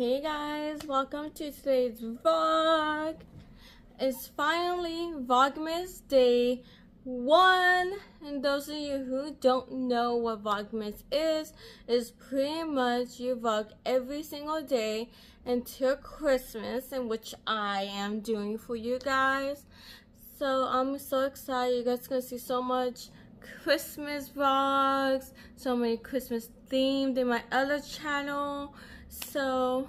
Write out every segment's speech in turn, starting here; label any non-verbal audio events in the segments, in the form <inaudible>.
Hey guys, welcome to today's vlog. It's finally Vlogmas Day 1. And those of you who don't know what Vlogmas is, is pretty much you vlog every single day until Christmas, in which I am doing for you guys. So I'm so excited. You guys gonna see so much Christmas vlogs, so many Christmas themed in my other channel. So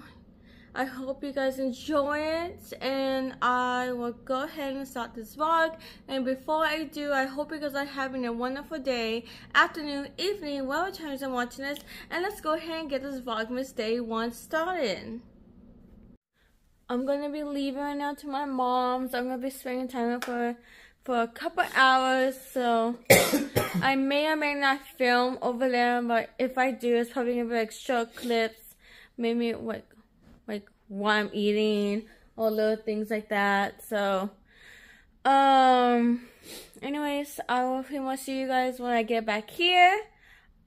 I hope you guys enjoy it and I will go ahead and start this vlog. And before I do, I hope you guys are having a wonderful day, afternoon, evening, whatever time you're watching this. And let's go ahead and get this Vlogmas Day 1 started. I'm gonna be leaving right now to my mom's. I'm gonna be spending time with her for a couple hours, so <coughs> I may or may not film over there, but if I do, it's probably gonna be like short clips, maybe like like what I'm eating or little things like that. So, um, anyways, I will pretty much see you guys when I get back here,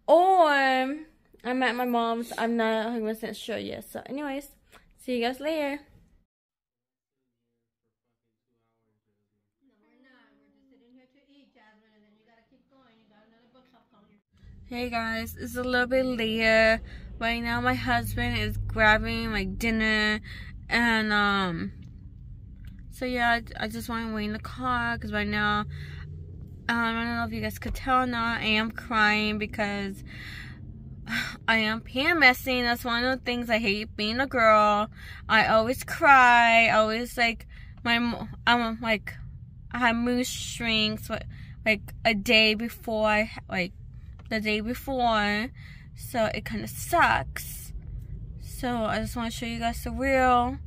or I'm at my mom's. I'm not 100% sure yet. So, anyways, see you guys later. Hey guys, it's a little bit later. Right now my husband is grabbing my dinner and um so yeah, I, I just want to wait in the car because right now um, I don't know if you guys could tell or not, I am crying because <sighs> I am PMSing. That's one of the things I hate being a girl. I always cry. I always like my I'm like I have mood shrinks like a day before I like the day before. So it kind of sucks. So I just want to show you guys the real,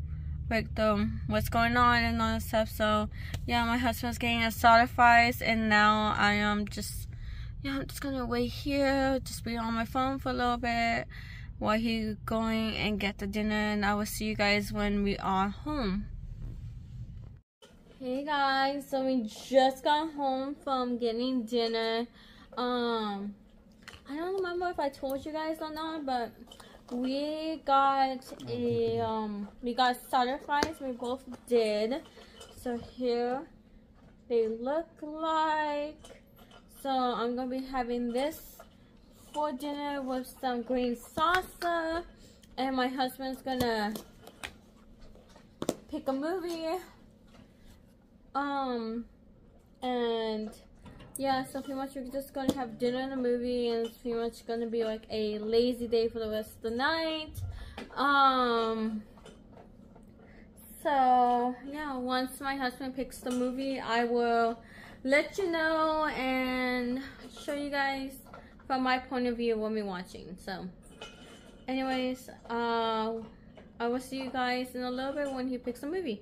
like the what's going on and all that stuff. So yeah, my husband's getting a certified and now I am just, yeah, I'm just gonna wait here, just be on my phone for a little bit while he going and get the dinner and I will see you guys when we are home. Hey guys, so we just got home from getting dinner. Um, if I told you guys or not, but we got a um we got asada fries. We both did. So here they look like. So I'm gonna be having this for dinner with some green salsa, and my husband's gonna pick a movie. Um, and yeah, so pretty much we're just gonna have dinner and a movie and it's pretty much gonna be like a lazy day for the rest of the night. Um so yeah, once my husband picks the movie I will let you know and show you guys from my point of view what we're watching. So anyways, uh I will see you guys in a little bit when he picks a movie.